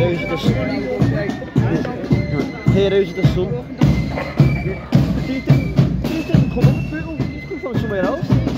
Reuze da Sul. Reuze da Sul. Do you think, do you think coming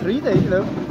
Three days though.